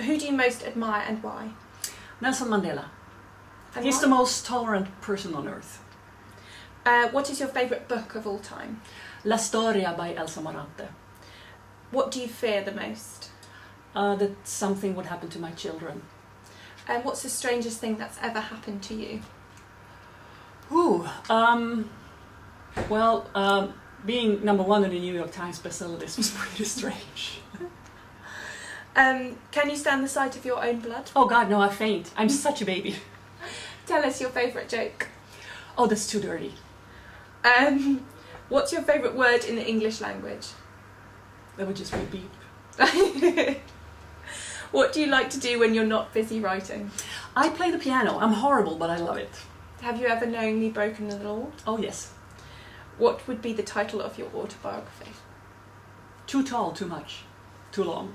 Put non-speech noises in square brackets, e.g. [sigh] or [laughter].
Who do you most admire and why? Nelson Mandela. And He's why? the most tolerant person on earth. Uh, what is your favourite book of all time? La Storia by Elsa Morante. What do you fear the most? Uh, that something would happen to my children. And what's the strangest thing that's ever happened to you? Ooh, um, well, um, being number one on the New York Times bestseller list was [laughs] pretty strange. [laughs] Um, can you stand the sight of your own blood? Oh God, no, I faint. I'm such a baby. [laughs] Tell us your favourite joke. Oh, that's too dirty. Um, what's your favourite word in the English language? That would just be beep. [laughs] what do you like to do when you're not busy writing? I play the piano. I'm horrible, but I love it. Have you ever knowingly broken the law? Oh yes. What would be the title of your autobiography? Too tall, too much, too long.